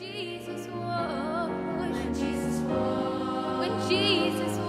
Jesus walked, when Jesus walked, when Jesus